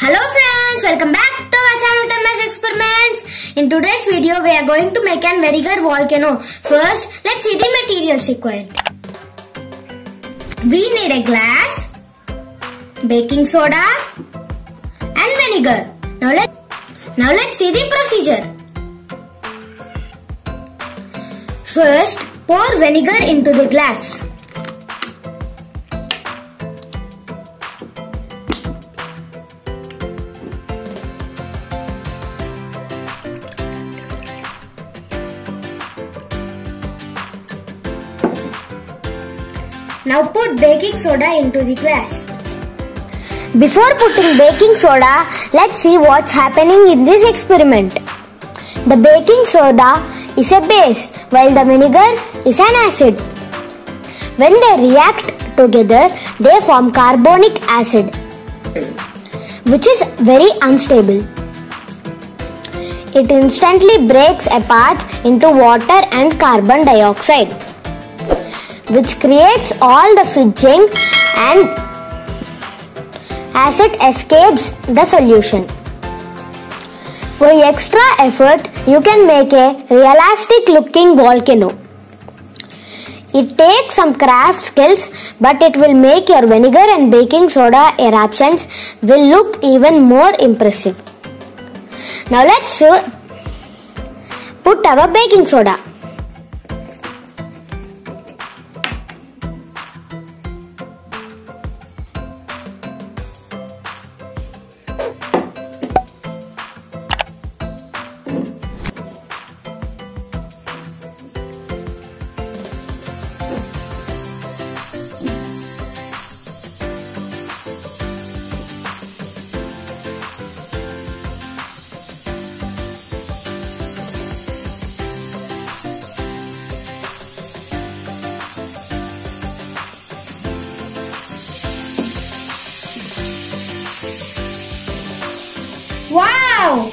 Hello friends, welcome back to our channel Tanmai's Experiments. In today's video, we are going to make an vinegar volcano. First, let's see the materials required. We need a glass, baking soda and vinegar. Now let now let's see the procedure. First, pour vinegar into the glass. Now put baking soda into the glass. Before putting baking soda, let's see what's happening in this experiment. The baking soda is a base while the vinegar is an acid. When they react together, they form carbonic acid, which is very unstable. It instantly breaks apart into water and carbon dioxide which creates all the fridging and as it escapes the solution. For extra effort, you can make a realistic looking volcano. It takes some craft skills, but it will make your vinegar and baking soda eruptions will look even more impressive. Now let's uh, put our baking soda. Bye. Wow!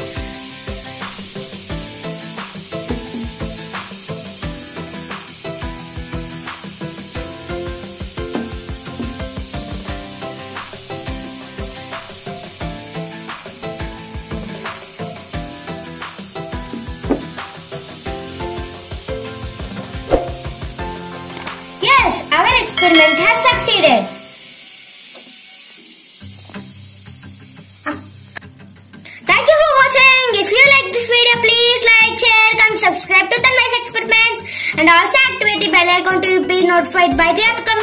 Yes, our experiment has succeeded. Icon to be notified by the upcoming.